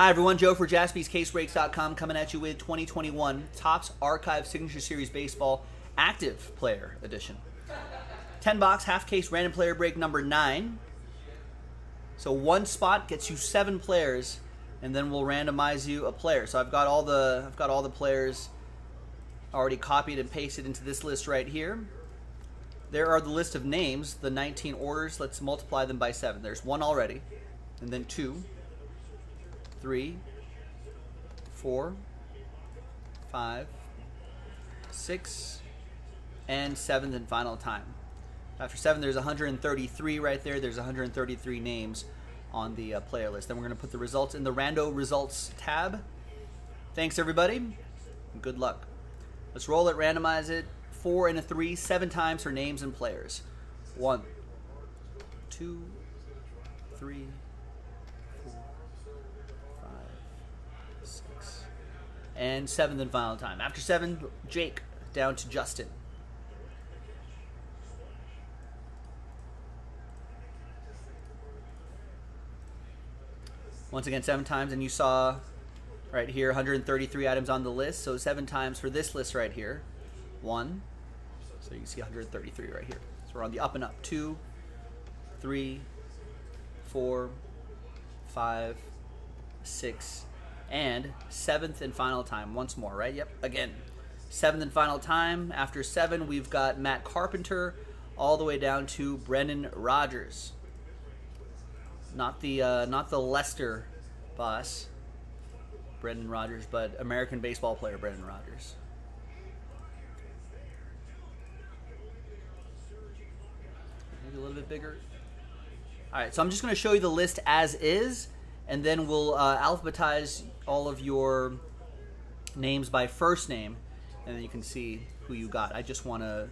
Hi, everyone. Joe for jaspyscasebreaks.com coming at you with 2021 Topps Archive Signature Series Baseball Active Player Edition. 10 box, half case, random player break number 9. So one spot gets you seven players, and then we'll randomize you a player. So I've got all the I've got all the players already copied and pasted into this list right here. There are the list of names, the 19 orders. Let's multiply them by seven. There's one already, and then two, three, four, five, six, and seventh and final time. After seven, there's 133 right there. There's 133 names on the uh, player list. Then we're going to put the results in the Rando Results tab. Thanks, everybody. Good luck. Let's roll it, randomize it. Four and a three, seven times for names and players. One, two, three, and seventh and final time. After seven, Jake down to Justin. Once again, seven times, and you saw right here 133 items on the list. So seven times for this list right here. One. So you can see 133 right here. So we're on the up and up. Two, three, four, five, six, and seventh and final time once more, right? Yep, again. Seventh and final time. After seven, we've got Matt Carpenter all the way down to Brendan Rodgers. Not the uh, not the Leicester boss, Brendan Rodgers, but American baseball player Brendan Rodgers. Maybe a little bit bigger. All right, so I'm just going to show you the list as is and then we'll uh, alphabetize all of your names by first name, and then you can see who you got. I just want to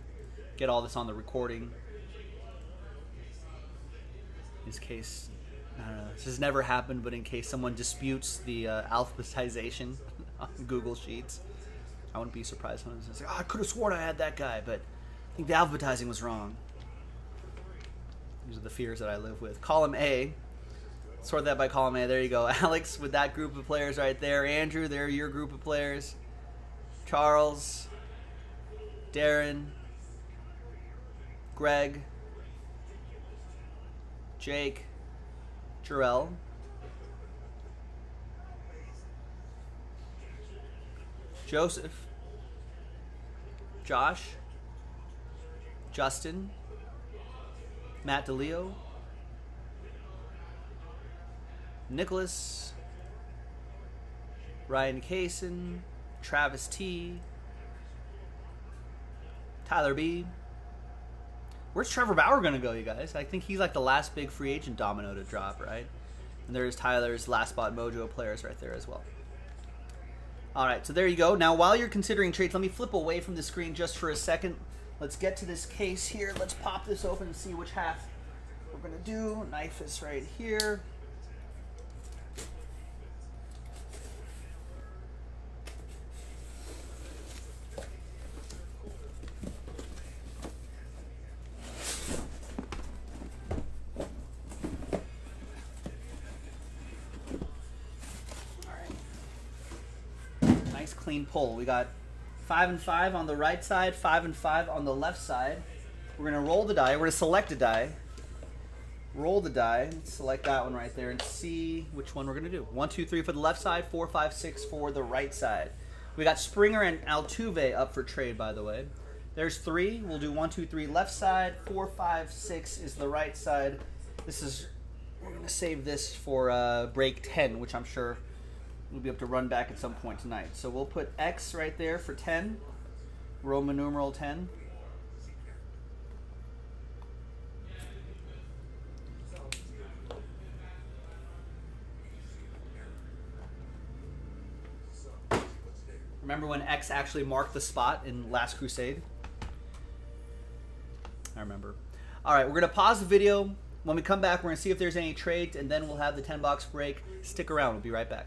get all this on the recording. In this case, this has never happened, but in case someone disputes the uh, alphabetization on Google Sheets, I wouldn't be surprised oh, I could have sworn I had that guy, but I think the alphabetizing was wrong. These are the fears that I live with. Column A sort that by column A. There you go. Alex with that group of players right there. Andrew, there your group of players. Charles, Darren, Greg, Jake, Jarrell, Joseph, Josh, Justin, Matt DeLeo, Nicholas, Ryan Kaysen, Travis T, Tyler B. Where's Trevor Bauer going to go, you guys? I think he's like the last big free agent domino to drop, right? And there's Tyler's last spot mojo players right there as well. All right, so there you go. Now, while you're considering trades, let me flip away from the screen just for a second. Let's get to this case here. Let's pop this open and see which half we're going to do. Knife is right here. Clean pull. We got five and five on the right side, five and five on the left side. We're gonna roll the die. We're gonna select a die. Roll the die, select that one right there, and see which one we're gonna do. One, two, three for the left side, four, five, six for the right side. We got Springer and Altuve up for trade, by the way. There's three. We'll do one, two, three left side, four, five, six is the right side. This is we're gonna save this for uh, break 10, which I'm sure we'll be able to run back at some point tonight. So we'll put X right there for 10, Roman numeral 10. Remember when X actually marked the spot in Last Crusade? I remember. All right, we're going to pause the video. When we come back, we're going to see if there's any trades, and then we'll have the 10 box break. Stick around. We'll be right back.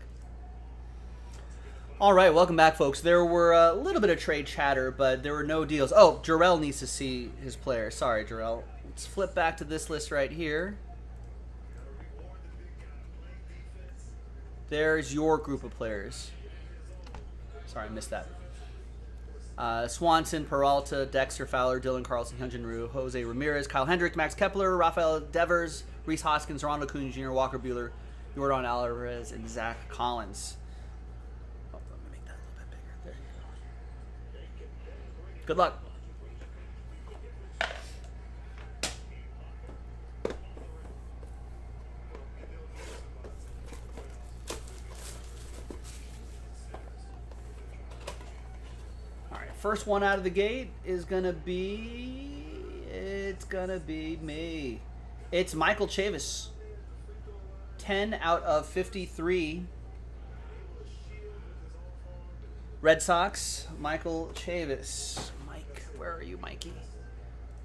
All right, welcome back, folks. There were a little bit of trade chatter, but there were no deals. Oh, Jarrell needs to see his player. Sorry, Jarrell. Let's flip back to this list right here. There's your group of players. Sorry, I missed that. Uh, Swanson, Peralta, Dexter Fowler, Dylan Carlson, Hyunjin Ryu, Jose Ramirez, Kyle Hendrick, Max Kepler, Rafael Devers, Rhys Hoskins, Ronald Acuna Jr., Walker Buehler, Yordan Alvarez, and Zack Collins. Oh, let me make that a little bit bigger. There you go. Good luck. All right, first one out of the gate is gonna be. It's gonna be me. It's Michael Chavis. 10 out of 53. Red Sox, Michael Chavis. Where are you, Mikey?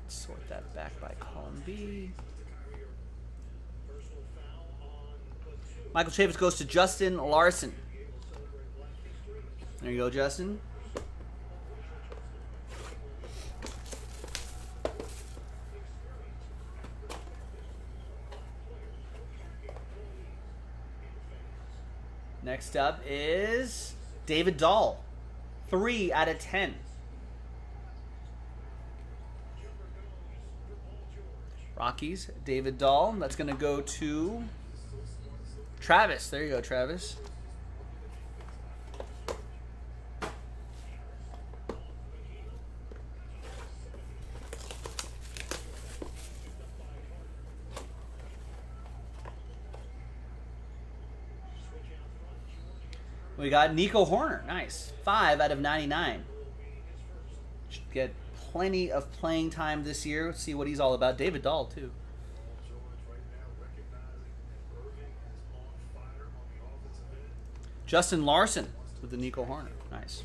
Sort that back by column B. Michael Chavis goes to Justin Larson. There you go, Justin. Next up is David Dahl. Three out of ten. Rockies, David Dahl. That's going to go to Travis. There you go, Travis. We got Nico Hoerner. Nice. Five out of 99. Should get plenty of playing time this year. Let's see what he's all about. David Dahl, too. Justin Larson with the Nico Hoerner. Nice.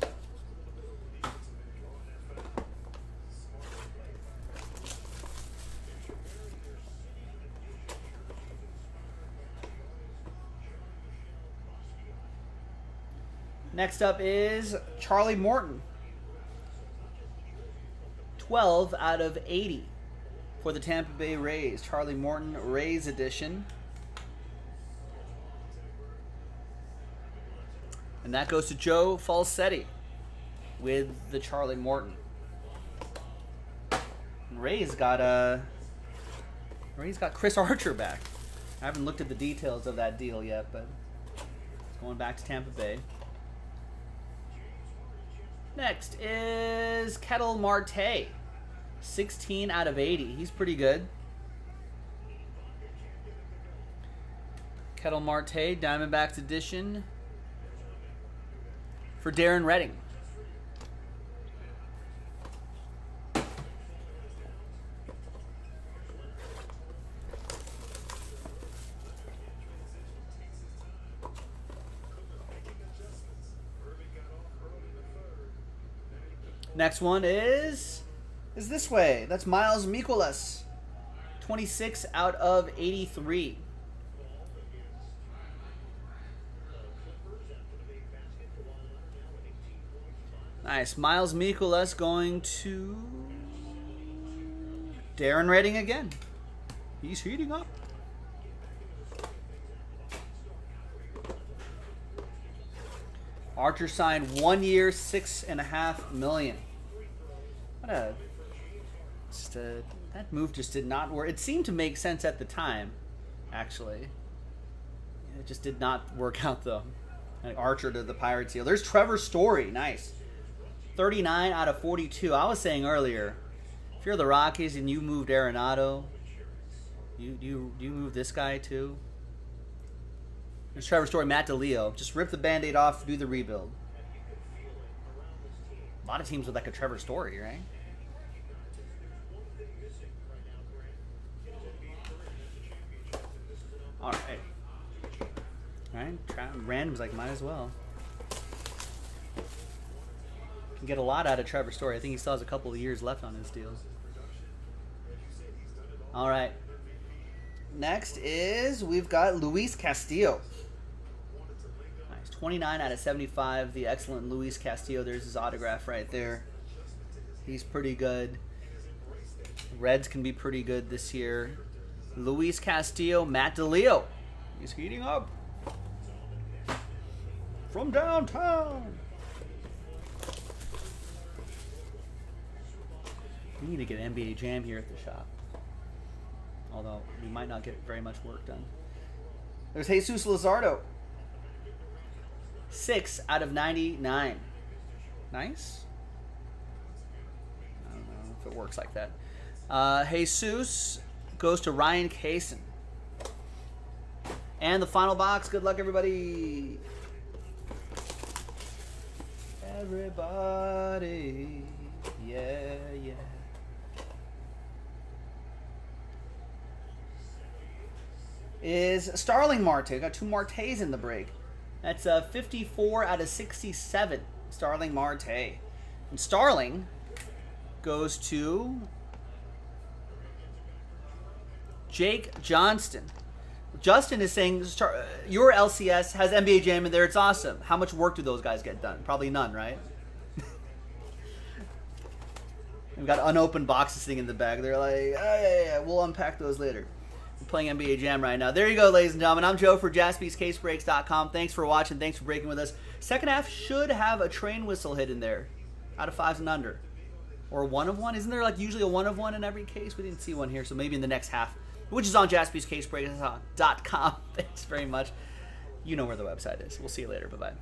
Next up is Charlie Morton. 12 out of 80 for the Tampa Bay Rays. Charlie Morton Rays edition. And that goes to Joe Falsetti with the Charlie Morton. Rays got a uh, Rays got Chris Archer back. I haven't looked at the details of that deal yet, but it's going back to Tampa Bay. Next is Ketel Marte. 16 out of 80. He's pretty good. Ketel Marte, Diamondbacks edition for Darren Redding. Next one is is this way. That's Miles Mikolas. 26 out of 83. Nice. Miles Mikolas going to Darren Redding again. He's heating up. Archer signed one year, six and a half million. What a just a, that move just did not work. It seemed to make sense at the time, actually. It just did not work out though. Like Archer to the Pirates deal. There's Trevor Story, nice. 39 out of 42. I was saying earlier, if you're the Rockies and you moved Arenado, you you you move this guy too. There's Trevor Story, Matt DeLeo. Just rip the band-aid off, do the rebuild. A lot of teams with like a Trevor Story, right? All right. All right. Random's like might as well. Can get a lot out of Trevor Story. I think he still has a couple of years left on his deal. All right. Next is we've got Luis Castillo. Nice. 29 out of 75. The excellent Luis Castillo. There's his autograph right there. He's pretty good. Reds can be pretty good this year. Luis Castillo, Matt DeLeo. He's heating up. from downtown. We need to get NBA Jam here at the shop. Although we might not get very much work done. There's Jesus Luzardo. Six out of 99. Nice. I don't know if it works like that. Uh, Jesus goes to Ryan Kaysen. And the final box. Good luck, everybody. Everybody. Yeah, yeah. Is Starling Marte. Got two Martes in the break. That's a 54 out of 67. Starling Marte. And Starling goes to Jake Johnston. Justin is saying uh, your LCS has NBA Jam in there. It's awesome. How much work do those guys get done? Probably none, right? We've got unopened boxes sitting in the bag. They're like, oh, yeah, yeah, we'll unpack those later. Playing NBA Jam right now. There you go, ladies and gentlemen. I'm Joe for JaspysCaseBreaks.com. Thanks for watching. Thanks for breaking with us. Second half should have a train whistle hit in there, out of fives and under, or one of one. Isn't there like usually a one of one in every case? We didn't see one here, so maybe in the next half which is on jaspyscasebreaks.com. Thanks very much. You know where the website is. We'll see you later. Bye bye.